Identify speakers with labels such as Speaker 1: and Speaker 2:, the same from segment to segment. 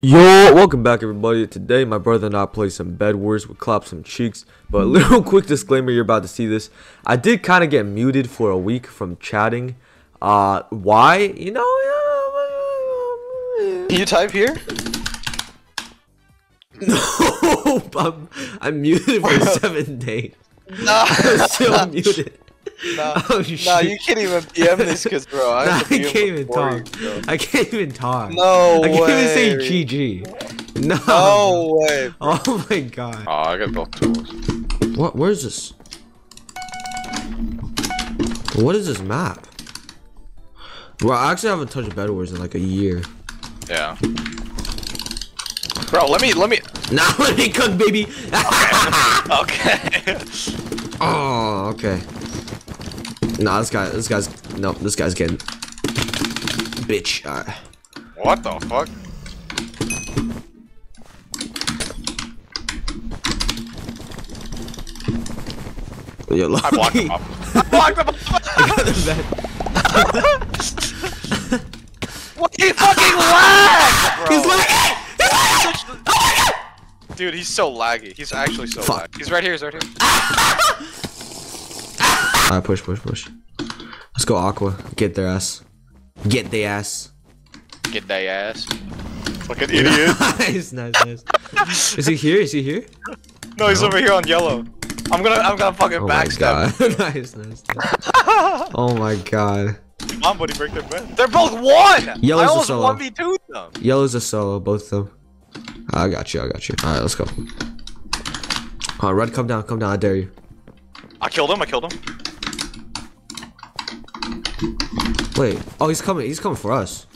Speaker 1: Yo, welcome back everybody. Today my brother and I play some Bed Wars with Clap Some Cheeks. But little quick disclaimer, you're about to see this. I did kind of get muted for a week from chatting. Uh, why? You know,
Speaker 2: you type here?
Speaker 1: no, I'm, I'm muted for seven days.
Speaker 2: No,
Speaker 1: I'm still muted.
Speaker 2: No,
Speaker 1: Oh,
Speaker 2: no,
Speaker 1: shit.
Speaker 2: you can't even PM this because, bro. I,
Speaker 1: Nah, I can't even talk.
Speaker 2: you.
Speaker 1: I can't even talk.
Speaker 2: No
Speaker 1: I can't
Speaker 2: way.
Speaker 1: even say GG. No.
Speaker 2: No way.
Speaker 1: Oh my god.
Speaker 3: Oh, I got both tools.
Speaker 1: What? Where's this? What is this map? Bro, I actually haven't touched Bed Wars in like a year.
Speaker 3: Yeah. Bro, let me, let me.
Speaker 1: Now let me cook, baby.
Speaker 3: Okay.
Speaker 1: oh, okay. Nah, this guy, this guy's, no, this guy's getting, bitch. Alright.
Speaker 3: what the fuck?
Speaker 1: Yo,
Speaker 3: I blocked him up. I blocked him up. What? He fucking lagged, bro.
Speaker 1: He's like,
Speaker 3: Dude, he's so laggy. He's actually so
Speaker 1: Fuck.
Speaker 3: laggy. He's right here. He's right here.
Speaker 1: Alright, push, push, push. Let's go, Aqua. Get their ass. Get their ass.
Speaker 3: Get that ass. Fucking idiot.
Speaker 1: nice, nice, nice. Is he here? Is he here?
Speaker 3: No, he's over here on yellow. I'm gonna, I'm gonna fucking
Speaker 1: Oh my
Speaker 3: backstab.
Speaker 1: god. nice, nice, nice. Oh my god.
Speaker 3: Come on, buddy, break their bed. They're both one.
Speaker 1: Yellow's
Speaker 3: I
Speaker 1: a
Speaker 3: almost
Speaker 1: solo.
Speaker 3: one v two them.
Speaker 1: Yellow's a solo, both of them. I got you, I got you. Alright, let's go. Alright, red, come down, come down, I dare you.
Speaker 3: I killed him. I killed him.
Speaker 1: Wait. Oh, he's coming, he's coming for us.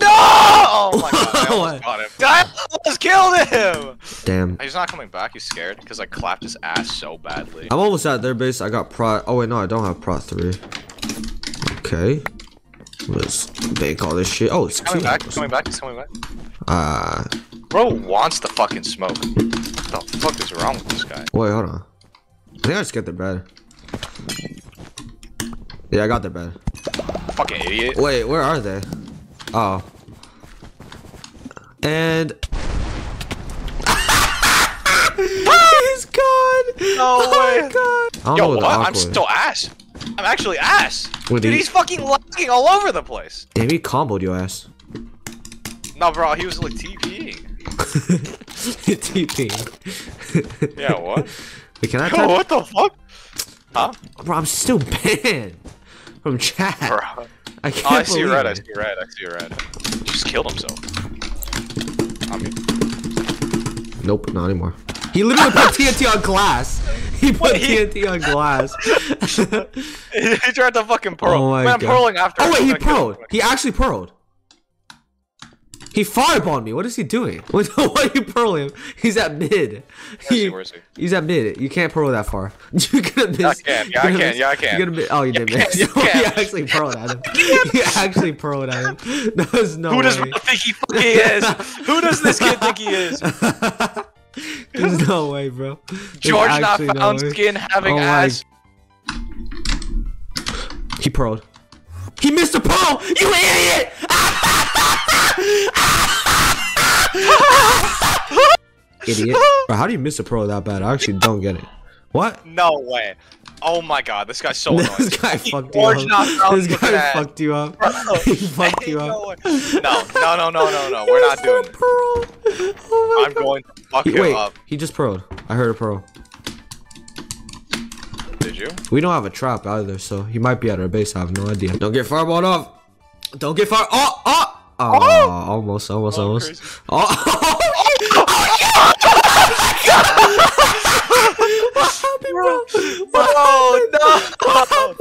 Speaker 3: No! Oh my god, I almost got him. I almost killed him!
Speaker 1: Damn.
Speaker 3: He's not coming back, he's scared because I clapped his ass so badly.
Speaker 1: I'm almost at their base. I got prot. Oh, wait, no, I don't have prot 3. Okay. Let's bake all this shit. Oh, it's
Speaker 3: Coming back, he's coming back, he's coming back.
Speaker 1: Uh,
Speaker 3: Bro wants the fucking smoke. What the fuck is wrong with this guy?
Speaker 1: wait, hold on. I think I just get their bed. Yeah, I got their bed.
Speaker 3: Fucking idiot.
Speaker 1: Wait, where are they? Oh. And he's gone.
Speaker 3: No
Speaker 1: oh my
Speaker 3: way.
Speaker 1: god. I don't
Speaker 3: Yo,
Speaker 1: know
Speaker 3: what?
Speaker 1: the
Speaker 3: I'm still ass. I'm actually ass.
Speaker 1: What,
Speaker 3: Dude,
Speaker 1: he-
Speaker 3: he's fucking lagging all over the place.
Speaker 1: Damn, he comboed your ass.
Speaker 3: No, bro, he was like TPing.
Speaker 1: TP.
Speaker 3: Yeah, what?
Speaker 1: Wait, can I
Speaker 3: Yo, what the fuck? Huh?
Speaker 1: Bro, I'm still banned from chat.
Speaker 3: Bro.
Speaker 1: I oh, can't
Speaker 3: Oh, I see
Speaker 1: believe
Speaker 3: red, I
Speaker 1: it.
Speaker 3: see red, I see red. He just killed himself. I mean,
Speaker 1: Nope, not anymore. He literally put TNT on glass. He put
Speaker 3: Wait, he-
Speaker 1: TNT on glass.
Speaker 3: he tried to fucking oh pearl.
Speaker 1: Oh my
Speaker 3: Man, I'm
Speaker 1: God.
Speaker 3: pearling after.
Speaker 1: oh wait, he
Speaker 3: gonna kill him.
Speaker 1: proed. He actually proed. He firebombed me. What is he doing? What why are you pearling him? He's at mid.
Speaker 3: He? He?
Speaker 1: He's at mid. You can't pearl that far. You're gonna miss.
Speaker 3: Yeah, I can. Yeah, I can.
Speaker 1: miss-
Speaker 3: Yeah, I can.
Speaker 1: You're gonna miss. Oh, you did
Speaker 3: can.
Speaker 1: miss.
Speaker 3: You can.
Speaker 1: you actually pearled at him. you actually pearled at him. There's no
Speaker 3: Who does
Speaker 1: way.
Speaker 3: Think he fucking is? Who does this kid think he is?
Speaker 1: There's no way, bro. There's
Speaker 3: George not
Speaker 1: actually no
Speaker 3: found skin having
Speaker 1: Oh
Speaker 3: ass.
Speaker 1: He pearled. He missed a pearl! You idiot! Idiot. Bro, how do you miss a pearl that bad? I actually don't get it. What?
Speaker 3: No way. Oh my god, this guy's so annoying.
Speaker 1: this guy fucked you up. This guy
Speaker 3: ass.
Speaker 1: fucked you up.
Speaker 3: Bro,
Speaker 1: he fucked you
Speaker 3: no
Speaker 1: up.
Speaker 3: No, no, no, no, no, no. We're not doing
Speaker 1: missed a
Speaker 3: this.
Speaker 1: pearl. Oh my
Speaker 3: I'm
Speaker 1: God.
Speaker 3: going to fuck
Speaker 1: He-
Speaker 3: him
Speaker 1: wait,
Speaker 3: up.
Speaker 1: he just pearled. I heard a pearl.
Speaker 3: Did you?
Speaker 1: We don't have a trap either, so he might be at our base. I have no idea. Don't get fireballed off. Don't get fire. Oh, oh, Oh. oh, almost, almost,
Speaker 3: Oh,
Speaker 1: almost.
Speaker 3: crazy.
Speaker 1: Oh,
Speaker 3: Oh, oh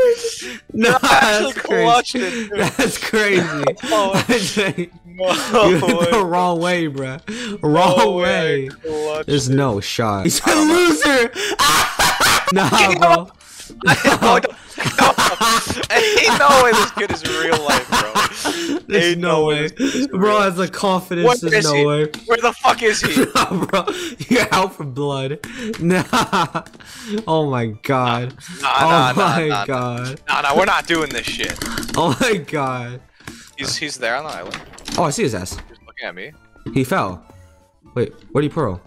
Speaker 3: no!
Speaker 1: no,
Speaker 3: actually
Speaker 1: that's
Speaker 3: clutched
Speaker 1: crazy.
Speaker 3: it.
Speaker 1: That's crazy.
Speaker 3: Oh.
Speaker 1: you
Speaker 3: No
Speaker 1: went the wrong way, bruh. Wrong
Speaker 3: No
Speaker 1: way.
Speaker 3: Clutch.
Speaker 1: There's no shot. He's a loser. nah, bro.
Speaker 3: No. Ain't no way this kid is real life, bro.
Speaker 1: There's
Speaker 3: Ain't
Speaker 1: no
Speaker 3: no
Speaker 1: way.
Speaker 3: way
Speaker 1: Bro has the confidence.
Speaker 3: What
Speaker 1: There's no
Speaker 3: he?
Speaker 1: way.
Speaker 3: Where the fuck is he?
Speaker 1: Nah, bro, you're out for blood. Nah. Oh my god.
Speaker 3: Nah,
Speaker 1: oh
Speaker 3: nah, nah,
Speaker 1: my
Speaker 3: nah, nah.
Speaker 1: god.
Speaker 3: Nah, nah, we're not doing this shit.
Speaker 1: Oh my god.
Speaker 3: He's he's there on the island.
Speaker 1: Oh, I see his ass.
Speaker 3: He's looking at me.
Speaker 1: He fell. Wait, where'd he pearl?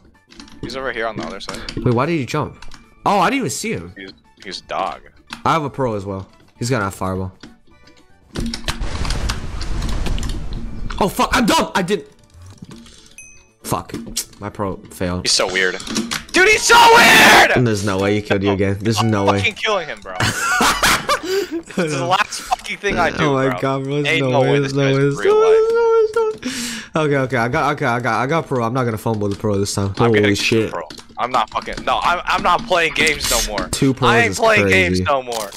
Speaker 3: He's over here on the other side.
Speaker 1: Wait, why did he jump? Oh, I didn't even see him.
Speaker 3: He's he's a dog.
Speaker 1: I have a pearl as well. He's gonna have fireball. Oh fuck! I'm dumb. I did. Fuck. My pearl failed.
Speaker 3: He's so weird. Dude, he's so weird!
Speaker 1: There's no way he killed you again. There's no way.
Speaker 3: fucking killing him, bro. this is the last fucking thing I do,
Speaker 1: oh my
Speaker 3: bro.
Speaker 1: god, bro! There's
Speaker 3: Ain't
Speaker 1: no,
Speaker 3: no
Speaker 1: way.
Speaker 3: way
Speaker 1: There's no way. There's no way.
Speaker 3: Life.
Speaker 1: There's no way. There's no way. Okay, okay. I got. Okay, I got. I got pro. I'm not gonna fumble the pro this time.
Speaker 3: I'm
Speaker 1: Holy
Speaker 3: gonna
Speaker 1: shit!
Speaker 3: Pro. I'm not fucking. No, I'm, I'm not playing games no more.
Speaker 1: Two pros
Speaker 3: I ain't
Speaker 1: is
Speaker 3: playing
Speaker 1: crazy.
Speaker 3: games no more.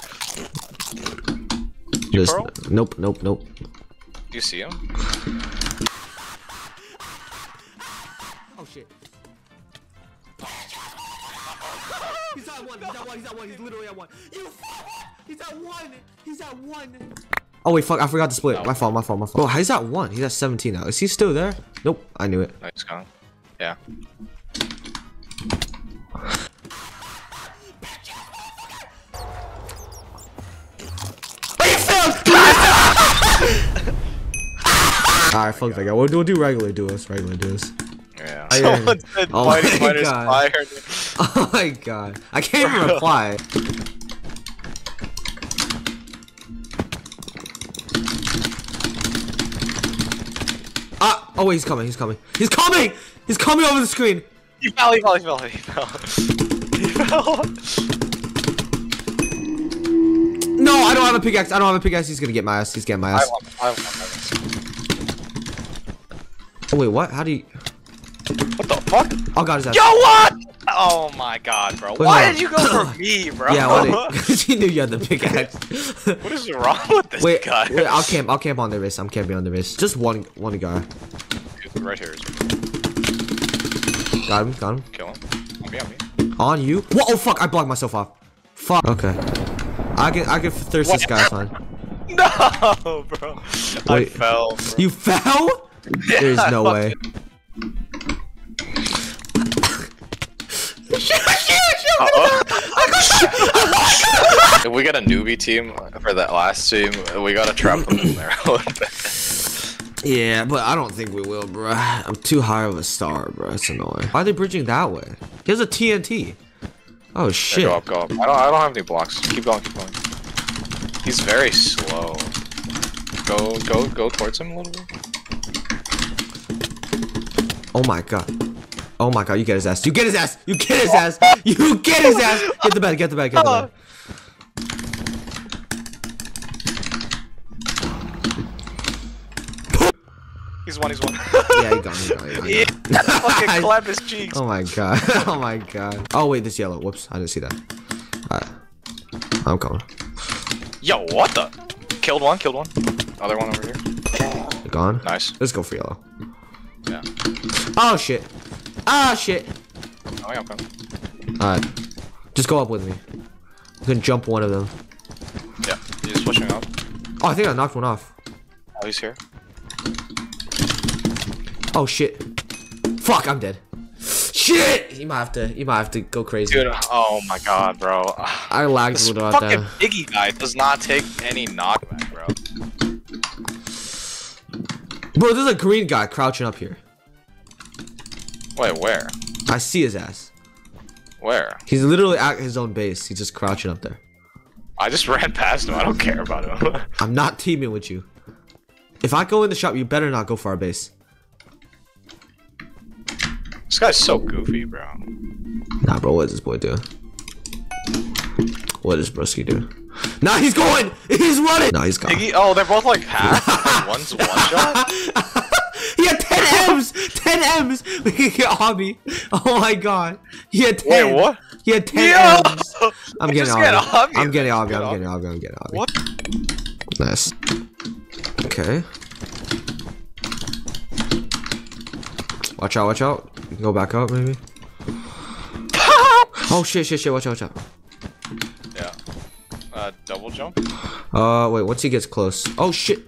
Speaker 1: Just,
Speaker 3: pearl?
Speaker 1: nope, nope, nope.
Speaker 3: Do you see him?
Speaker 1: Oh shit. He's at one. He's at one. He's at one. He's literally at one. You. He's at one. He's at one. Oh wait, fuck! I forgot to split. My fault. My fault. My fault. Bro, he's at one. He's at 17 now. Is he still there? Nope. I knew it.
Speaker 3: No, he's gone. Yeah.
Speaker 1: Alright, fuck that guy. We'll, we'll do regular duos. Regular duos.
Speaker 3: Yeah.
Speaker 1: I
Speaker 3: Someone said
Speaker 1: Oh my God.
Speaker 3: fired.
Speaker 1: Oh my god. I can't even reply. Ah! Oh wait, he's coming. He's coming. He's coming! He's coming over the screen.
Speaker 3: He fell, he fell, he fell, he fell. he fell.
Speaker 1: No, I don't have a pickaxe. I don't have a pickaxe. He's gonna get my ass. He's getting my
Speaker 3: I
Speaker 1: ass.
Speaker 3: want, I want that.
Speaker 1: Oh wait, what? How do you?
Speaker 3: What the fuck?
Speaker 1: Oh god, his ass.
Speaker 3: Yo, what? Oh my god, bro.
Speaker 1: Wait,
Speaker 3: Why
Speaker 1: hold
Speaker 3: did you go for me, bro?
Speaker 1: Yeah, why did? Because he knew you had the pickaxe.
Speaker 3: what is wrong with this
Speaker 1: wait,
Speaker 3: guy?
Speaker 1: wait, I'll camp. I'll camp on the wrist. I'm camping on the wrist. Just one, one guy.
Speaker 3: Dude, right here is
Speaker 1: Got him. Got him.
Speaker 3: kill him. On me, on me.
Speaker 1: On you? Whoa, oh fuck, I blocked myself off. Fuck. Okay. I can I can thirst this guy fine.
Speaker 3: No, bro. I fell. Bro.
Speaker 1: You fell? There's no way.
Speaker 3: If we got a newbie team for that last team, we gotta trap them in there.
Speaker 1: Yeah, but I don't think we will, bro. I'm too high of a star, bro. It's annoying. Why are they bridging that way? He has a TNT. Oh shit.
Speaker 3: go up, go up. I don't, I don't have any blocks. Keep going, keep going. He's very slow. Go, go, go towards him a little bit.
Speaker 1: Oh my god. Oh my god, you get his ass. You get his ass. You get his ass. You get his ass. Get the bed, get the bed, get the bed.
Speaker 3: He's one, he's one.
Speaker 1: Yeah, he gone, he gone, he gone. he
Speaker 3: yeah,
Speaker 1: gone.
Speaker 3: fucking clap his cheeks.
Speaker 1: Oh my god. Oh my god. Oh wait, this yellow. Whoops, I didn't see that. Alright. I'm coming.
Speaker 3: Yo, what the? Killed one, killed one. Other one over here.
Speaker 1: Gone?
Speaker 3: Nice.
Speaker 1: Let's go for yellow.
Speaker 3: Yeah.
Speaker 1: Oh shit. Ah shit.
Speaker 3: Oh, yeah.
Speaker 1: Alright. Just go up with me. I'm gonna jump one of them.
Speaker 3: Yeah, he's pushing up.
Speaker 1: Oh, I think I knocked one off.
Speaker 3: Oh, he's here.
Speaker 1: Oh shit. Fuck, I'm dead. Shit! You might have to. You might have to go crazy.
Speaker 3: Dude, oh my god, bro.
Speaker 1: I lagged
Speaker 3: This
Speaker 1: a little out
Speaker 3: fucking. Iggy guy does not take any knockback, bro.
Speaker 1: Bro, there's a green guy crouching up here.
Speaker 3: Wait, where?
Speaker 1: I see his ass.
Speaker 3: Where?
Speaker 1: He's literally at his own base. He's just crouching up there.
Speaker 3: I just ran past him. I don't care about him.
Speaker 1: I'm not teaming with you. If I go in the shop, you better not go for our base.
Speaker 3: this guy's so goofy, bro.
Speaker 1: Nah, bro, what does this boy do? What does Broski do? Nah, he's going! He's running! No, he's gone.
Speaker 3: Iggy, oh, they're both like half. like one's one shot.
Speaker 1: He had 10 M's! 10 M's! We can get obby. Oh my god. He had 10.
Speaker 3: Wait, what?
Speaker 1: He had 10
Speaker 3: Yo!
Speaker 1: M's. I'm getting obby.
Speaker 3: get.
Speaker 1: I'm getting
Speaker 3: obby.
Speaker 1: I'm getting obby. I'm getting obby.
Speaker 3: What?
Speaker 1: Nice. Okay. Watch out, watch out. Go back up, maybe. oh, shit, shit, shit. Watch out, watch out.
Speaker 3: Yeah. Uh, double jump.
Speaker 1: Uh, wait, once he gets close. Oh, shit.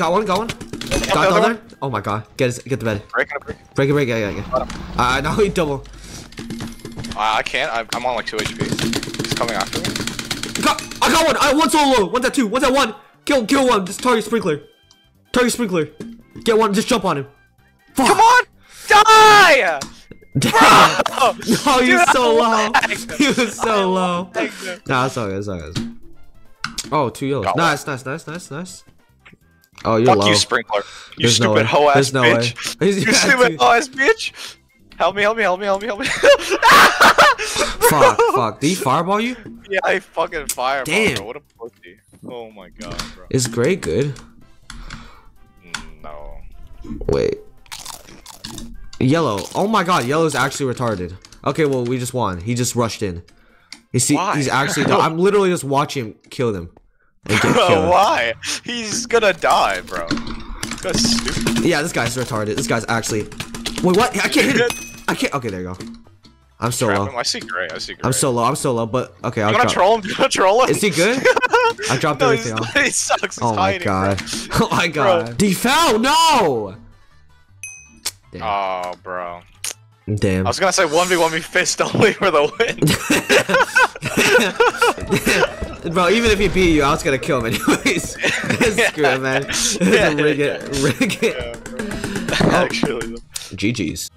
Speaker 1: Got one, got one. Got the
Speaker 3: other one.
Speaker 1: Oh my god. Get his, get the bed.
Speaker 3: Break it, break.
Speaker 1: Break it, break it, yeah, yeah, yeah. Uh, now he double.
Speaker 3: I, I can't. I, I'm on like two HP. He's coming after me.
Speaker 1: Got, I got one. I one solo. One's at two. One's at one. Kill, kill one. Just target sprinkler. Target sprinkler. Get one. Just jump on him. Fuck.
Speaker 3: Come on! Die!
Speaker 1: Damn.
Speaker 3: Oh,
Speaker 1: No,
Speaker 3: Dude,
Speaker 1: so low. He was so low. Nah, it's all good. It's all good. Oh, two yellows. Nice, nice, nice, nice, nice. Oh, you're
Speaker 3: Fuck
Speaker 1: low.
Speaker 3: you, sprinkler. You
Speaker 1: There's
Speaker 3: stupid
Speaker 1: way.
Speaker 3: hoe ass
Speaker 1: no
Speaker 3: bitch. You stupid hoe ass bitch. Help me, help me, help me, help me, help me.
Speaker 1: Fuck, fuck. Did he fireball you?
Speaker 3: yeah, I fucking fireball.
Speaker 1: Damn.
Speaker 3: Bro. What a pussy. Oh my god, bro.
Speaker 1: Is gray good?
Speaker 3: No.
Speaker 1: Wait. Yellow. Oh my god, yellow's actually retarded. Okay, well, we just won. He just rushed in. You see,
Speaker 3: Why?
Speaker 1: he's actually. I'm literally just watching him kill them.
Speaker 3: Bro, why? He's gonna die, bro. That's stupid.
Speaker 1: Yeah, this guy's retarded. This guy's actually. Wait, what? I can't hit him. I can't. Okay, there you go. I'm so
Speaker 3: Trap
Speaker 1: low.
Speaker 3: him. I see gray. I see gray.
Speaker 1: I'm so low. I'm so low. But okay, I'll
Speaker 3: wanna
Speaker 1: drop.
Speaker 3: troll him? You wanna troll him?
Speaker 1: Is he good? I dropped
Speaker 3: no,
Speaker 1: everything off.
Speaker 3: He sucks. He's
Speaker 1: Oh my
Speaker 3: hiding,
Speaker 1: god.
Speaker 3: Bro.
Speaker 1: Oh my god. Defell, no! Damn.
Speaker 3: Oh, bro.
Speaker 1: Damn.
Speaker 3: I was gonna say 1v1 me fist only for the win.
Speaker 1: Bro, even if he beat you, I was gonna kill him anyways. Screw it, man.
Speaker 3: Yeah,
Speaker 1: rig it.
Speaker 3: yeah.
Speaker 1: Rig it.
Speaker 3: yeah, bro. Oh. Actually.
Speaker 1: GG's.